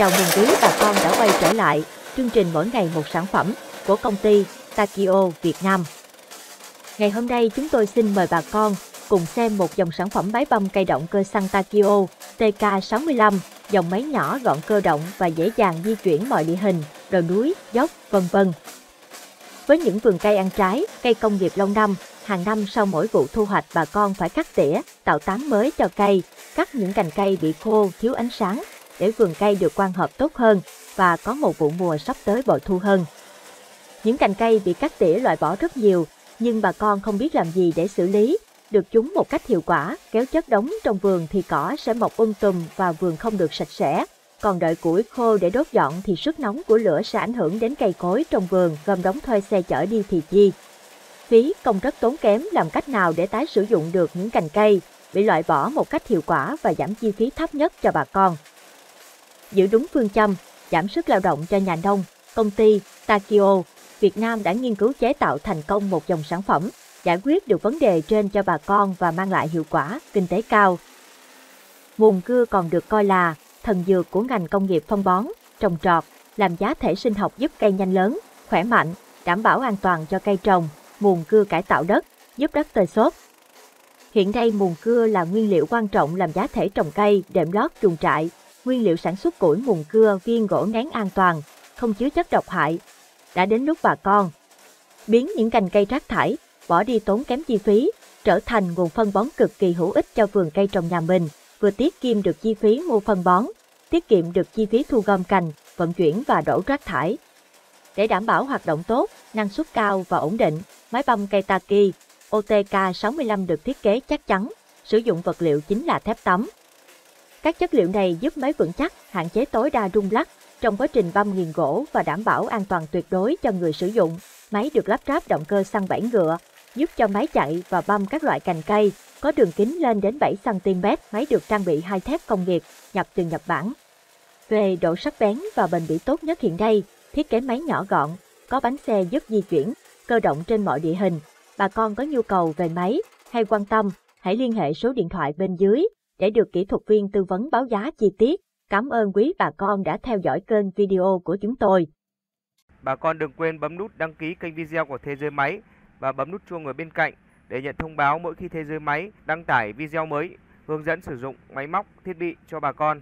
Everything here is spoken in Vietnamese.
Chào mừng quý bà con đã quay trở lại chương trình mỗi ngày một sản phẩm của công ty Takio Việt Nam. Ngày hôm nay chúng tôi xin mời bà con cùng xem một dòng sản phẩm máy băm cây động cơ xăng Takio TK65, dòng máy nhỏ gọn cơ động và dễ dàng di chuyển mọi địa hình, đồi núi, dốc, vân vân. Với những vườn cây ăn trái, cây công nghiệp lâu năm, hàng năm sau mỗi vụ thu hoạch bà con phải cắt tỉa, tạo tán mới cho cây, cắt những cành cây bị khô, thiếu ánh sáng, để vườn cây được quang hợp tốt hơn và có một vụ mùa sắp tới bội thu hơn. Những cành cây bị cắt tỉa loại bỏ rất nhiều, nhưng bà con không biết làm gì để xử lý, được chúng một cách hiệu quả, kéo chất đống trong vườn thì cỏ sẽ mọc um tùm và vườn không được sạch sẽ. Còn đợi củi khô để đốt dọn thì sức nóng của lửa sẽ ảnh hưởng đến cây cối trong vườn, gom đóng thuê xe chở đi thì chi. Phí công rất tốn kém làm cách nào để tái sử dụng được những cành cây, bị loại bỏ một cách hiệu quả và giảm chi phí thấp nhất cho bà con. Giữ đúng phương châm, giảm sức lao động cho nhà nông, công ty Takio Việt Nam đã nghiên cứu chế tạo thành công một dòng sản phẩm giải quyết được vấn đề trên cho bà con và mang lại hiệu quả kinh tế cao. Mùn cưa còn được coi là thần dược của ngành công nghiệp phân bón, trồng trọt, làm giá thể sinh học giúp cây nhanh lớn, khỏe mạnh, đảm bảo an toàn cho cây trồng, mùn cưa cải tạo đất, giúp đất tơi xốp. Hiện nay mùn cưa là nguyên liệu quan trọng làm giá thể trồng cây, đệm lót chuồng trại, nguyên liệu sản xuất củi mùn cưa viên gỗ nén an toàn, không chứa chất độc hại. Đã đến lúc bà con biến những cành cây rác thải, bỏ đi tốn kém chi phí, trở thành nguồn phân bón cực kỳ hữu ích cho vườn cây trồng nhà mình, vừa tiết kiệm được chi phí mua phân bón, tiết kiệm được chi phí thu gom cành, vận chuyển và đổ rác thải. Để đảm bảo hoạt động tốt, năng suất cao và ổn định, máy băm cây Taki OTK65 được thiết kế chắc chắn, sử dụng vật liệu chính là thép tấm. Các chất liệu này giúp máy vững chắc, hạn chế tối đa rung lắc trong quá trình băm nghiền gỗ và đảm bảo an toàn tuyệt đối cho người sử dụng. Máy được lắp ráp động cơ xăng bảy ngựa, giúp cho máy chạy và băm các loại cành cây, có đường kính lên đến 7cm. Máy được trang bị hai thép công nghiệp, nhập từ Nhật Bản. Về độ sắc bén và bền bỉ tốt nhất hiện nay, thiết kế máy nhỏ gọn, có bánh xe giúp di chuyển, cơ động trên mọi địa hình. Bà con có nhu cầu về máy hay quan tâm, hãy liên hệ số điện thoại bên dưới để được kỹ thuật viên tư vấn báo giá chi tiết. Cảm ơn quý bà con đã theo dõi kênh video của chúng tôi. Bà con đừng quên bấm nút đăng ký kênh video của Thế giới máy và bấm nút chuông ở bên cạnh để nhận thông báo mỗi khi Thế giới máy đăng tải video mới hướng dẫn sử dụng máy móc, thiết bị cho bà con.